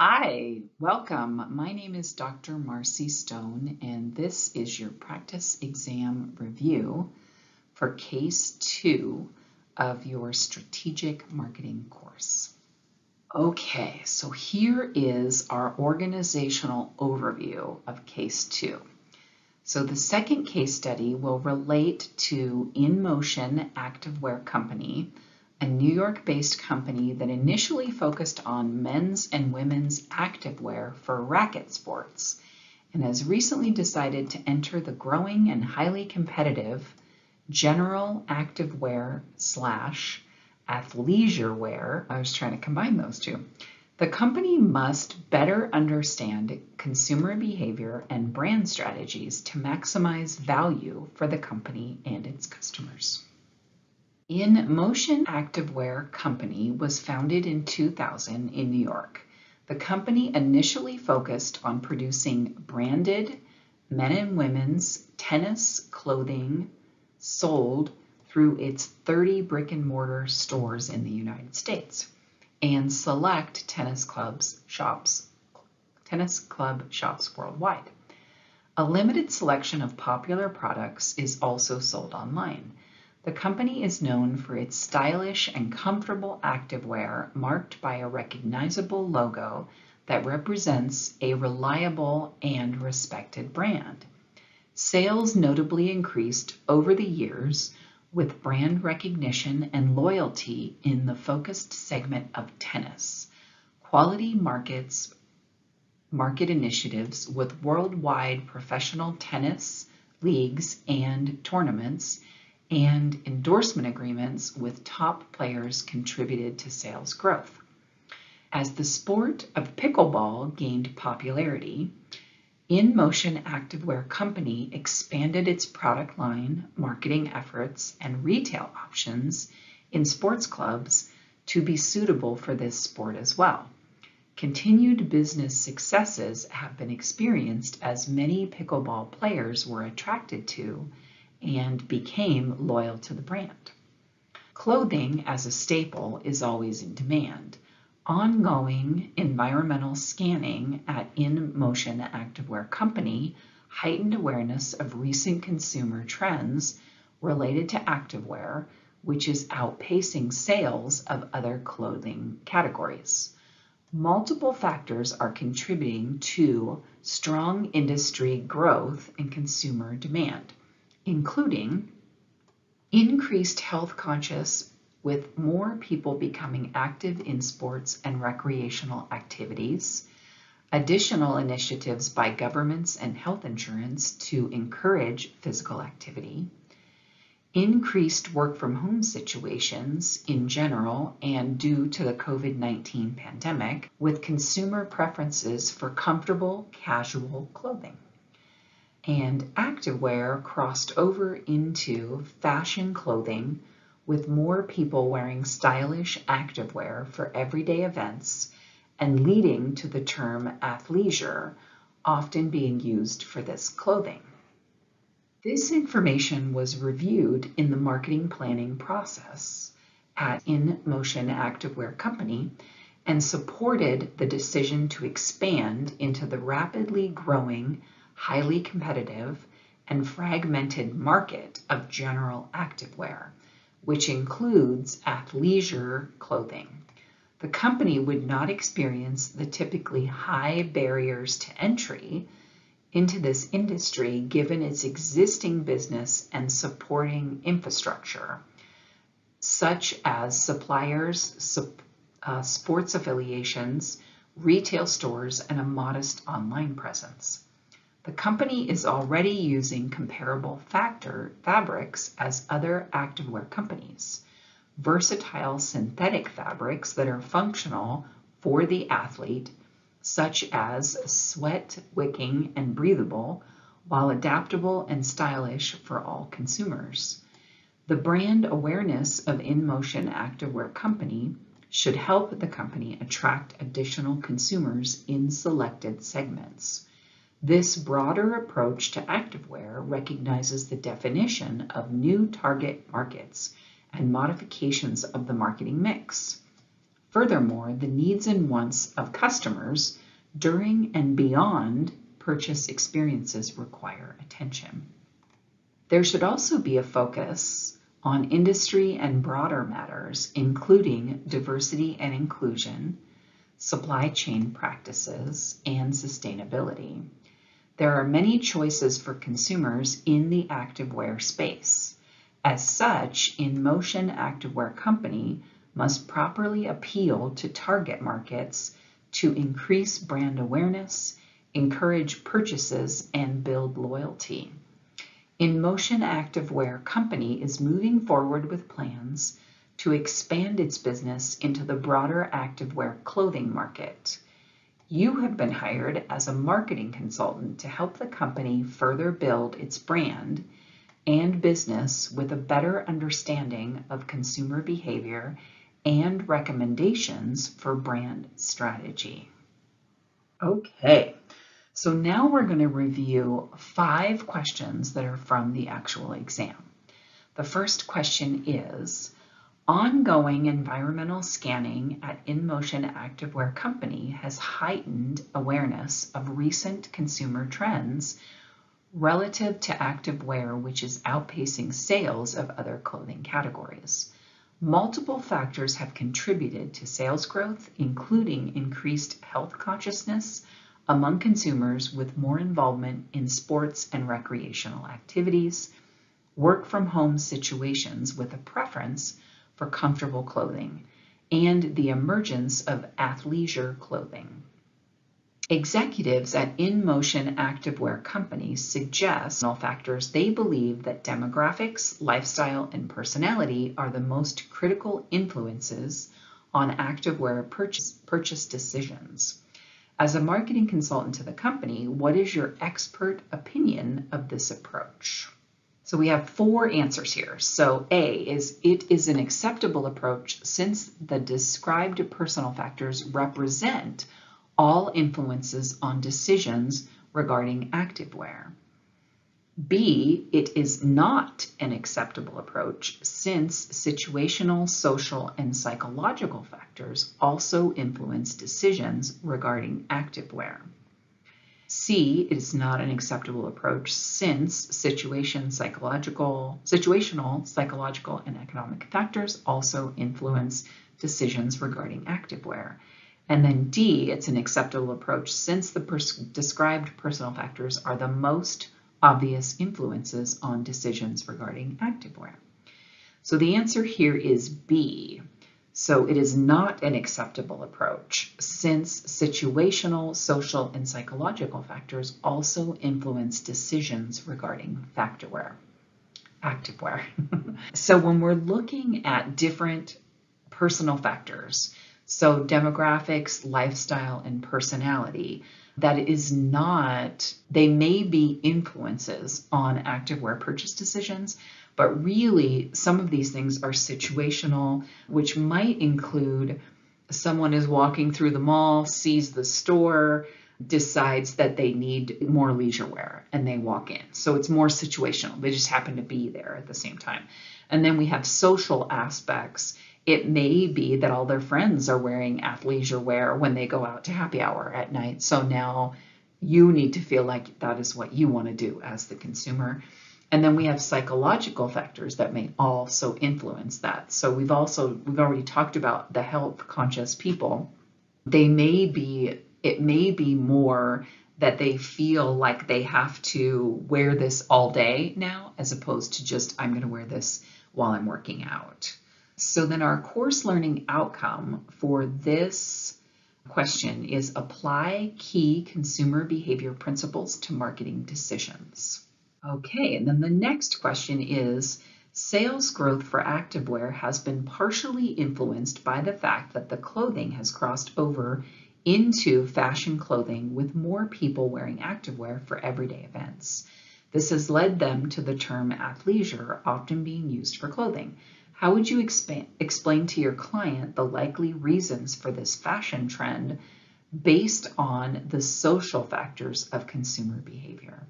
Hi, welcome. My name is Dr. Marcy Stone, and this is your practice exam review for Case 2 of your Strategic Marketing course. Okay, so here is our organizational overview of Case 2. So the second case study will relate to InMotion Activewear Company, a New York-based company that initially focused on men's and women's activewear for racket sports and has recently decided to enter the growing and highly competitive general activewear slash athleisure wear. I was trying to combine those two. The company must better understand consumer behavior and brand strategies to maximize value for the company and its customers. InMotion Activewear Company was founded in 2000 in New York. The company initially focused on producing branded men and women's tennis clothing sold through its 30 brick and mortar stores in the United States and select tennis clubs shops tennis club shops worldwide. A limited selection of popular products is also sold online. The company is known for its stylish and comfortable activewear marked by a recognizable logo that represents a reliable and respected brand. Sales notably increased over the years with brand recognition and loyalty in the focused segment of tennis. Quality markets market initiatives with worldwide professional tennis leagues and tournaments and endorsement agreements with top players contributed to sales growth. As the sport of pickleball gained popularity, InMotion Activewear Company expanded its product line, marketing efforts, and retail options in sports clubs to be suitable for this sport as well. Continued business successes have been experienced as many pickleball players were attracted to and became loyal to the brand. Clothing as a staple is always in demand. Ongoing environmental scanning at InMotion Activewear Company heightened awareness of recent consumer trends related to activewear, which is outpacing sales of other clothing categories. Multiple factors are contributing to strong industry growth and consumer demand including increased health conscious with more people becoming active in sports and recreational activities, additional initiatives by governments and health insurance to encourage physical activity, increased work from home situations in general and due to the COVID-19 pandemic with consumer preferences for comfortable casual clothing and activewear crossed over into fashion clothing with more people wearing stylish activewear for everyday events and leading to the term athleisure often being used for this clothing. This information was reviewed in the marketing planning process at InMotion Activewear Company and supported the decision to expand into the rapidly growing highly competitive, and fragmented market of general activewear, which includes athleisure clothing. The company would not experience the typically high barriers to entry into this industry given its existing business and supporting infrastructure, such as suppliers, uh, sports affiliations, retail stores, and a modest online presence. The company is already using comparable factor fabrics as other activewear companies. Versatile synthetic fabrics that are functional for the athlete, such as sweat wicking and breathable, while adaptable and stylish for all consumers. The brand awareness of InMotion Activewear Company should help the company attract additional consumers in selected segments. This broader approach to activewear recognizes the definition of new target markets and modifications of the marketing mix. Furthermore, the needs and wants of customers during and beyond purchase experiences require attention. There should also be a focus on industry and broader matters, including diversity and inclusion, supply chain practices, and sustainability. There are many choices for consumers in the activewear space. As such, InMotion Activewear Company must properly appeal to target markets to increase brand awareness, encourage purchases, and build loyalty. InMotion Activewear Company is moving forward with plans to expand its business into the broader activewear clothing market. You have been hired as a marketing consultant to help the company further build its brand and business with a better understanding of consumer behavior and recommendations for brand strategy. Okay, so now we're going to review five questions that are from the actual exam. The first question is, ongoing environmental scanning at InMotion Activewear Company has heightened awareness of recent consumer trends relative to activewear, which is outpacing sales of other clothing categories. Multiple factors have contributed to sales growth, including increased health consciousness among consumers with more involvement in sports and recreational activities, work from home situations with a preference for comfortable clothing, and the emergence of athleisure clothing. Executives at InMotion Activewear companies suggest factors they believe that demographics, lifestyle, and personality are the most critical influences on activewear purchase, purchase decisions. As a marketing consultant to the company, what is your expert opinion of this approach? So we have four answers here. So A is it is an acceptable approach since the described personal factors represent all influences on decisions regarding activewear. B, it is not an acceptable approach since situational, social, and psychological factors also influence decisions regarding activewear. C, it is not an acceptable approach since situation, psychological, situational, psychological, and economic factors also influence decisions regarding activewear. And then D, it's an acceptable approach since the pers described personal factors are the most obvious influences on decisions regarding activewear. So the answer here is B. So it is not an acceptable approach since situational, social, and psychological factors also influence decisions regarding factorwear, activewear. so when we're looking at different personal factors, so demographics, lifestyle, and personality. That is not, they may be influences on activewear purchase decisions, but really some of these things are situational, which might include someone is walking through the mall, sees the store, decides that they need more leisure wear and they walk in. So it's more situational. They just happen to be there at the same time. And then we have social aspects it may be that all their friends are wearing athleisure wear when they go out to happy hour at night. So now you need to feel like that is what you want to do as the consumer. And then we have psychological factors that may also influence that. So we've also we've already talked about the health conscious people. They may be it may be more that they feel like they have to wear this all day now as opposed to just I'm going to wear this while I'm working out. So then our course learning outcome for this question is apply key consumer behavior principles to marketing decisions. Okay, and then the next question is sales growth for activewear has been partially influenced by the fact that the clothing has crossed over into fashion clothing with more people wearing activewear for everyday events. This has led them to the term athleisure often being used for clothing. How would you explain to your client the likely reasons for this fashion trend based on the social factors of consumer behavior?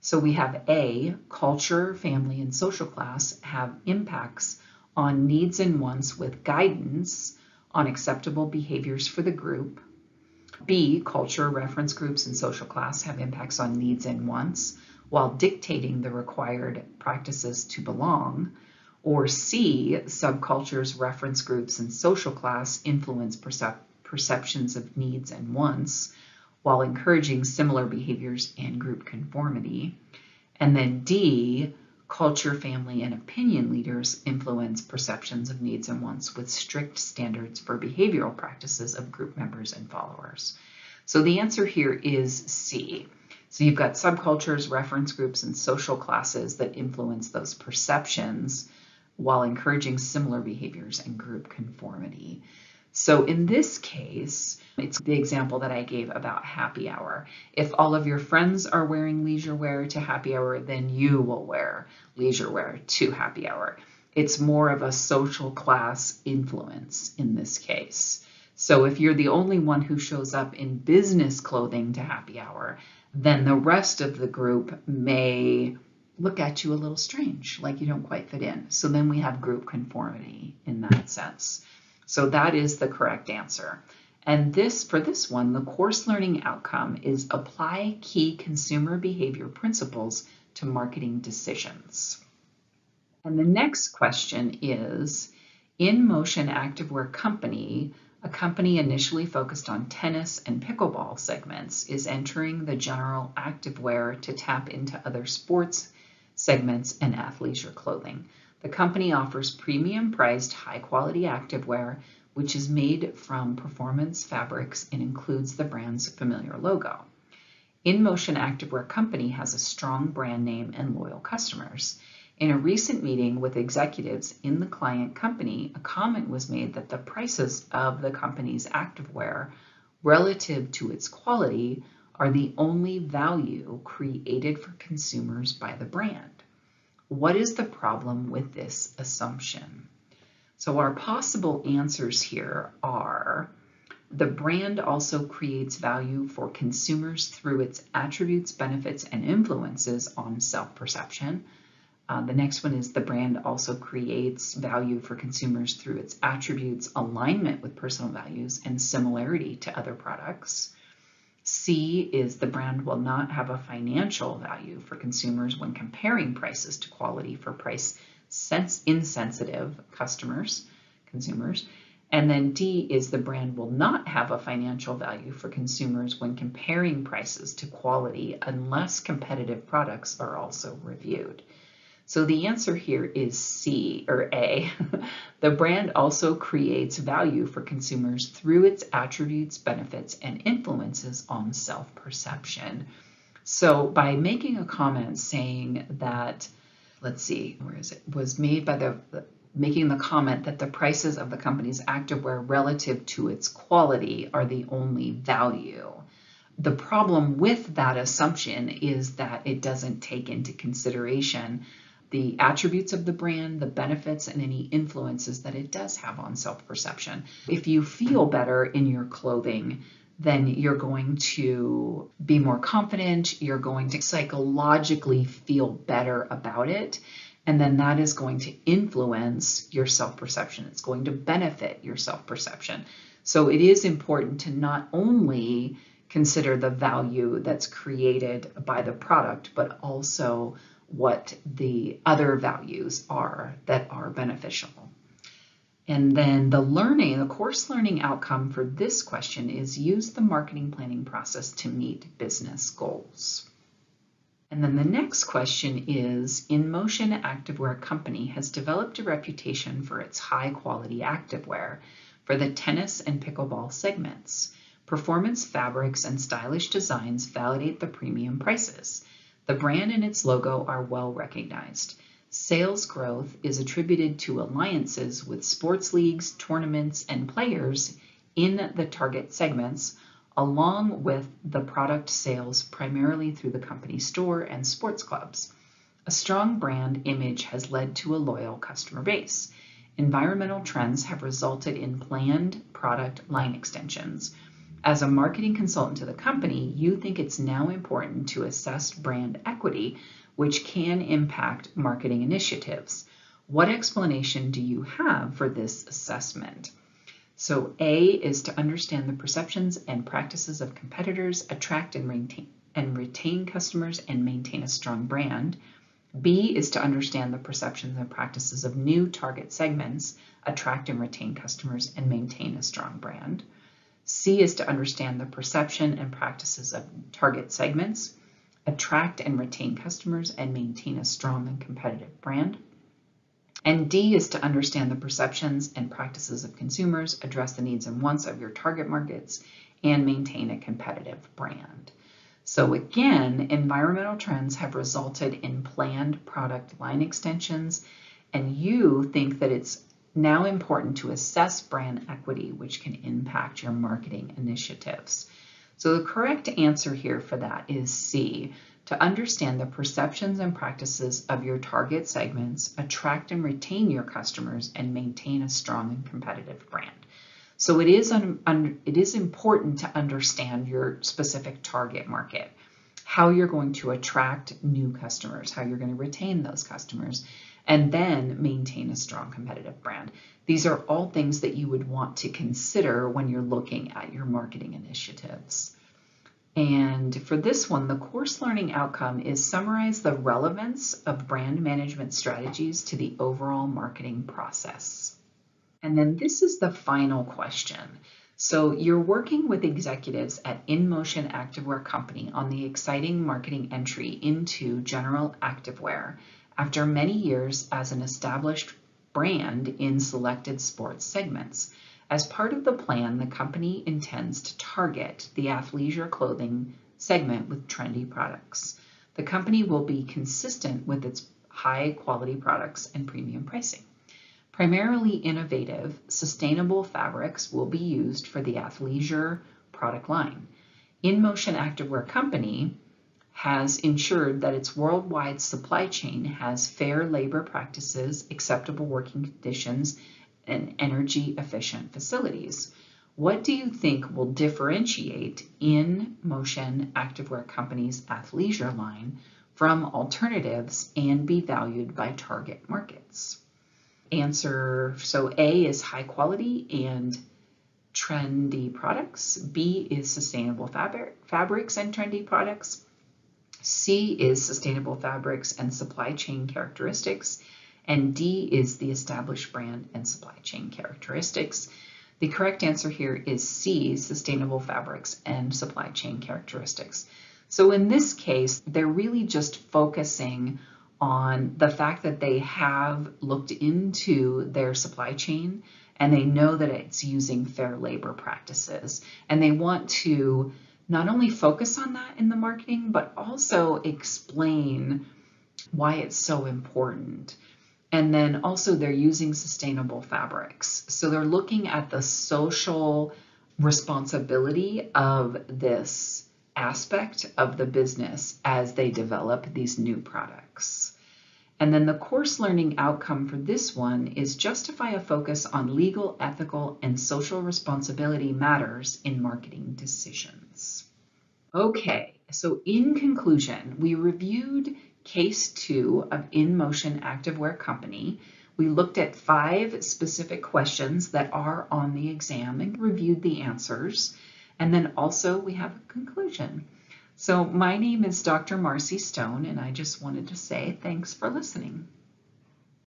So we have A, culture, family, and social class have impacts on needs and wants with guidance on acceptable behaviors for the group. B, culture, reference groups, and social class have impacts on needs and wants while dictating the required practices to belong. Or C, subcultures, reference groups, and social class influence percep perceptions of needs and wants while encouraging similar behaviors and group conformity. And then D, culture, family, and opinion leaders influence perceptions of needs and wants with strict standards for behavioral practices of group members and followers. So the answer here is C. So you've got subcultures, reference groups, and social classes that influence those perceptions while encouraging similar behaviors and group conformity. So in this case, it's the example that I gave about happy hour. If all of your friends are wearing leisure wear to happy hour, then you will wear leisure wear to happy hour. It's more of a social class influence in this case. So if you're the only one who shows up in business clothing to happy hour, then the rest of the group may look at you a little strange, like you don't quite fit in. So then we have group conformity in that sense. So that is the correct answer. And this, for this one, the course learning outcome is apply key consumer behavior principles to marketing decisions. And the next question is, InMotion Activewear Company, a company initially focused on tennis and pickleball segments is entering the general activewear to tap into other sports segments and athleisure clothing. The company offers premium priced, high quality activewear, which is made from performance fabrics and includes the brand's familiar logo. InMotion Activewear Company has a strong brand name and loyal customers. In a recent meeting with executives in the client company, a comment was made that the prices of the company's activewear relative to its quality are the only value created for consumers by the brand. What is the problem with this assumption? So our possible answers here are the brand also creates value for consumers through its attributes, benefits, and influences on self-perception. Uh, the next one is the brand also creates value for consumers through its attributes, alignment with personal values, and similarity to other products. C is the brand will not have a financial value for consumers when comparing prices to quality for price sense insensitive customers, consumers. And then D is the brand will not have a financial value for consumers when comparing prices to quality unless competitive products are also reviewed. So the answer here is C or A. the brand also creates value for consumers through its attributes, benefits, and influences on self-perception. So by making a comment saying that, let's see, where is it, was made by the, making the comment that the prices of the company's activewear relative to its quality are the only value. The problem with that assumption is that it doesn't take into consideration the attributes of the brand, the benefits, and any influences that it does have on self perception. If you feel better in your clothing, then you're going to be more confident, you're going to psychologically feel better about it. And then that is going to influence your self perception. It's going to benefit your self perception. So it is important to not only consider the value that's created by the product, but also what the other values are that are beneficial. And then the learning, the course learning outcome for this question is use the marketing planning process to meet business goals. And then the next question is, InMotion Activewear Company has developed a reputation for its high quality activewear for the tennis and pickleball segments. Performance fabrics and stylish designs validate the premium prices. The brand and its logo are well recognized. Sales growth is attributed to alliances with sports leagues, tournaments, and players in the target segments, along with the product sales primarily through the company store and sports clubs. A strong brand image has led to a loyal customer base. Environmental trends have resulted in planned product line extensions, as a marketing consultant to the company, you think it's now important to assess brand equity, which can impact marketing initiatives. What explanation do you have for this assessment? So A is to understand the perceptions and practices of competitors, attract and retain, and retain customers, and maintain a strong brand. B is to understand the perceptions and practices of new target segments, attract and retain customers, and maintain a strong brand. C is to understand the perception and practices of target segments, attract and retain customers, and maintain a strong and competitive brand. And D is to understand the perceptions and practices of consumers, address the needs and wants of your target markets, and maintain a competitive brand. So again, environmental trends have resulted in planned product line extensions, and you think that it's now important to assess brand equity, which can impact your marketing initiatives. So the correct answer here for that is C, to understand the perceptions and practices of your target segments, attract and retain your customers, and maintain a strong and competitive brand. So it is, un, un, it is important to understand your specific target market, how you're going to attract new customers, how you're going to retain those customers, and then maintain a strong competitive brand. These are all things that you would want to consider when you're looking at your marketing initiatives. And for this one, the course learning outcome is summarize the relevance of brand management strategies to the overall marketing process. And then this is the final question. So you're working with executives at InMotion Activewear Company on the exciting marketing entry into General Activewear after many years as an established brand in selected sports segments. As part of the plan, the company intends to target the athleisure clothing segment with trendy products. The company will be consistent with its high quality products and premium pricing. Primarily innovative, sustainable fabrics will be used for the athleisure product line. InMotion Activewear Company has ensured that its worldwide supply chain has fair labor practices, acceptable working conditions, and energy efficient facilities. What do you think will differentiate InMotion Activewear Company's athleisure line from alternatives and be valued by target markets? Answer, so A is high quality and trendy products. B is sustainable fabric, fabrics and trendy products. C is sustainable fabrics and supply chain characteristics and D is the established brand and supply chain characteristics. The correct answer here is C, sustainable fabrics and supply chain characteristics. So in this case, they're really just focusing on the fact that they have looked into their supply chain and they know that it's using fair labor practices. And they want to not only focus on that in the marketing, but also explain why it's so important. And then also they're using sustainable fabrics. So they're looking at the social responsibility of this aspect of the business as they develop these new products. And then the course learning outcome for this one is justify a focus on legal, ethical, and social responsibility matters in marketing decisions. Okay, so in conclusion, we reviewed case two of InMotion Activewear Company. We looked at five specific questions that are on the exam and reviewed the answers. And then also we have a conclusion. So my name is Dr. Marcy Stone, and I just wanted to say thanks for listening.